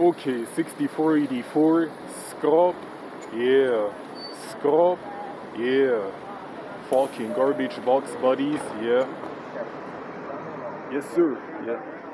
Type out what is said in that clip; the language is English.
Okay, 6484, scrub, yeah, scrub, yeah, fucking garbage box buddies, yeah. Yes sir, yeah.